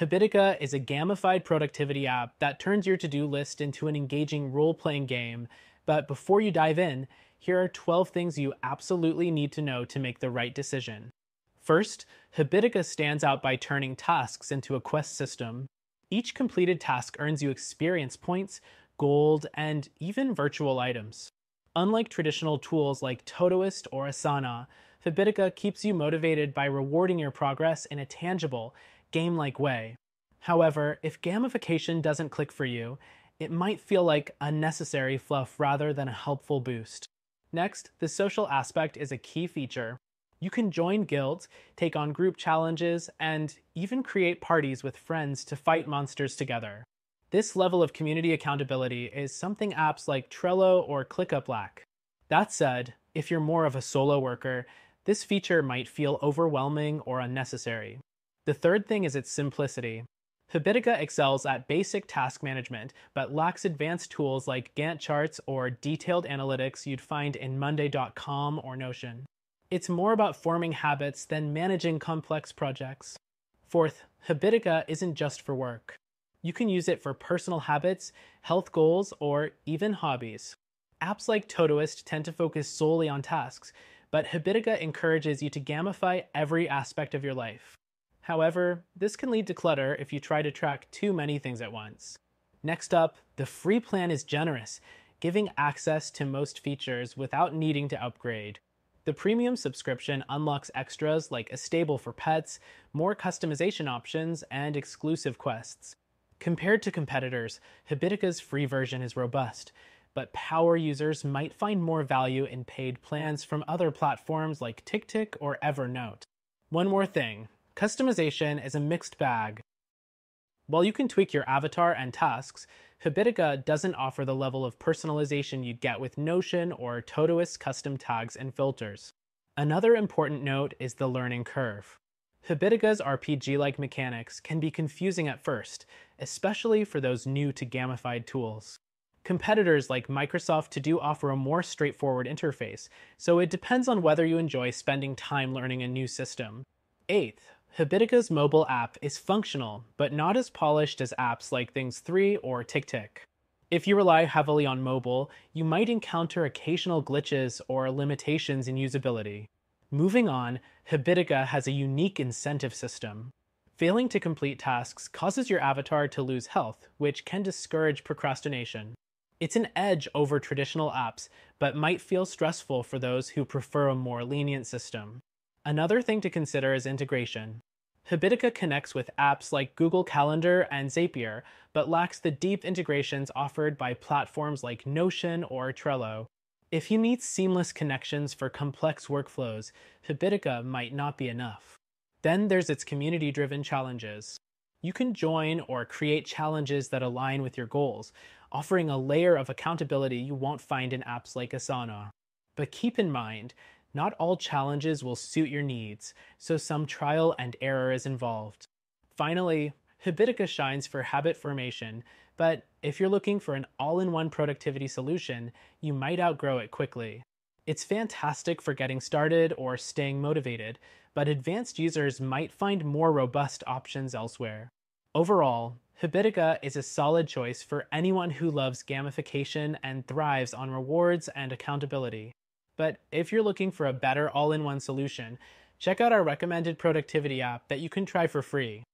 Habitica is a gamified productivity app that turns your to do list into an engaging role playing game. But before you dive in, here are 12 things you absolutely need to know to make the right decision. First, Habitica stands out by turning tasks into a quest system. Each completed task earns you experience points, gold, and even virtual items. Unlike traditional tools like Todoist or Asana, Habitica keeps you motivated by rewarding your progress in a tangible, game like way. However, if gamification doesn't click for you, it might feel like unnecessary fluff rather than a helpful boost. Next, the social aspect is a key feature. You can join guilds, take on group challenges, and even create parties with friends to fight monsters together. This level of community accountability is something apps like Trello or ClickUp lack. That said, if you're more of a solo worker, this feature might feel overwhelming or unnecessary. The third thing is its simplicity. Habitica excels at basic task management, but lacks advanced tools like Gantt charts or detailed analytics you'd find in Monday.com or Notion. It's more about forming habits than managing complex projects. Fourth, Habitica isn't just for work. You can use it for personal habits, health goals, or even hobbies. Apps like Todoist tend to focus solely on tasks, but Habitica encourages you to gamify every aspect of your life. However, this can lead to clutter if you try to track too many things at once. Next up, the free plan is generous, giving access to most features without needing to upgrade. The premium subscription unlocks extras like a stable for pets, more customization options, and exclusive quests. Compared to competitors, Habitica's free version is robust, but power users might find more value in paid plans from other platforms like TickTick or Evernote. One more thing Customization is a mixed bag. While you can tweak your avatar and tasks, Habitica doesn't offer the level of personalization you'd get with Notion or Todoist custom tags and filters. Another important note is the learning curve. Habitica's RPG-like mechanics can be confusing at first, especially for those new to gamified tools. Competitors like Microsoft To Do offer a more straightforward interface, so it depends on whether you enjoy spending time learning a new system. Eighth, Habitica's mobile app is functional, but not as polished as apps like Things3 or TickTick. If you rely heavily on mobile, you might encounter occasional glitches or limitations in usability. Moving on, Habitica has a unique incentive system. Failing to complete tasks causes your avatar to lose health, which can discourage procrastination. It's an edge over traditional apps, but might feel stressful for those who prefer a more lenient system. Another thing to consider is integration. Habitica connects with apps like Google Calendar and Zapier, but lacks the deep integrations offered by platforms like Notion or Trello. If you need seamless connections for complex workflows, Habitica might not be enough. Then there's its community driven challenges. You can join or create challenges that align with your goals, offering a layer of accountability you won't find in apps like Asana. But keep in mind, not all challenges will suit your needs, so some trial and error is involved. Finally, Habitica shines for habit formation, but if you're looking for an all in one productivity solution, you might outgrow it quickly. It's fantastic for getting started or staying motivated, but advanced users might find more robust options elsewhere. Overall, Habitica is a solid choice for anyone who loves gamification and thrives on rewards and accountability. But if you're looking for a better all in one solution, check out our recommended productivity app that you can try for free.